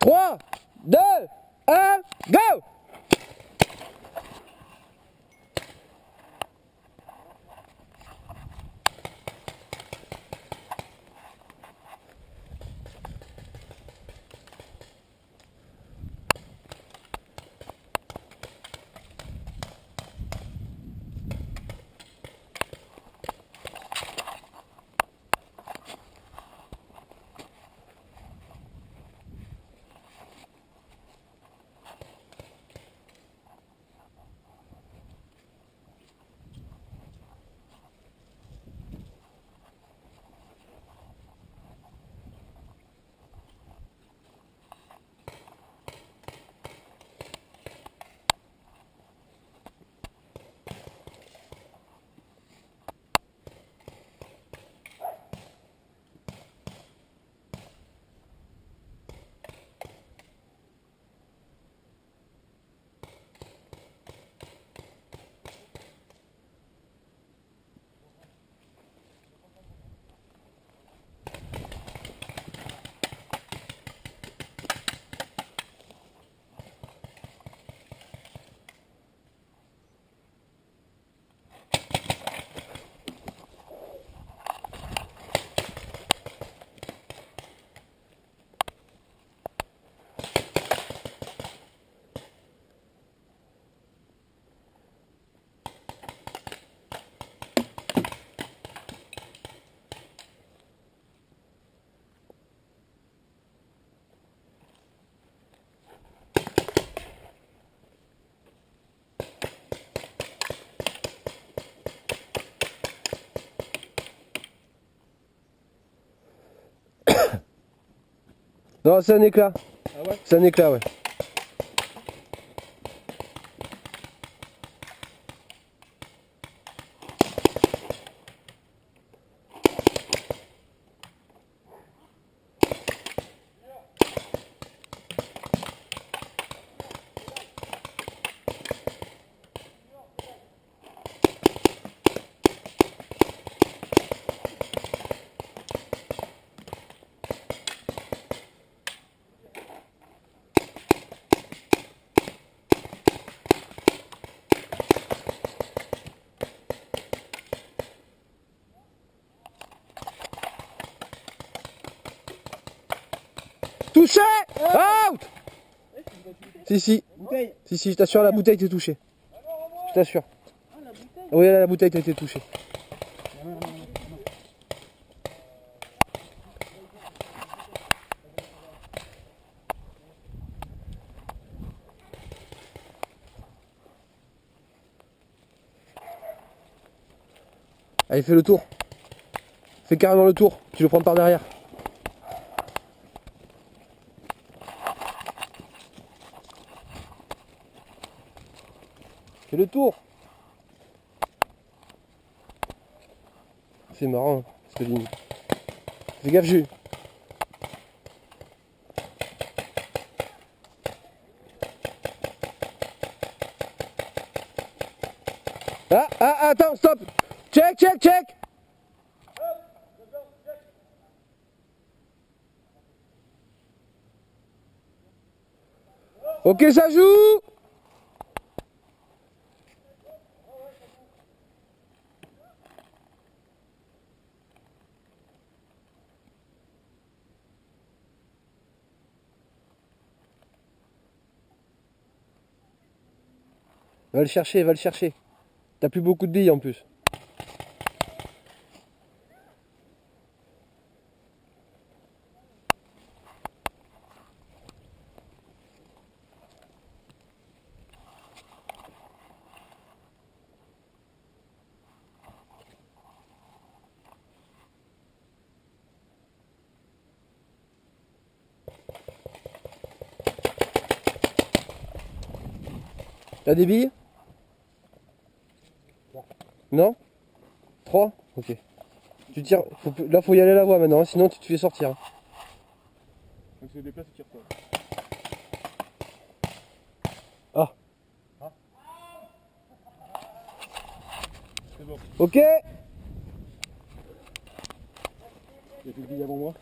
3, 2, 1, go Non, c'est un éclat. Ah ouais C'est un éclat, ouais. Touché Out Si, si. Si, si, je t'assure, la bouteille t'est touchée. Je t'assure. Oui, la bouteille t'a été touchée. Allez, fais le tour. Fais carrément le tour. Tu le prends par derrière. Fais le tour. C'est marrant, hein, ce que dit. Fais gaffe. Ah, ah, attends, stop. Check, check, check. Ok, ça joue. Va le chercher, va le chercher. T'as plus beaucoup de billes en plus. T'as des billes? Non? 3 Ok. Tu tires. Faut, là, faut y aller à la voie maintenant, hein, sinon tu te fais sortir. hein. Donc se déplace tire pas. Ah. Ah. C'est bon. Ok Il y a plus de billes avant moi?